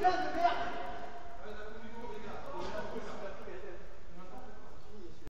doesn't happen.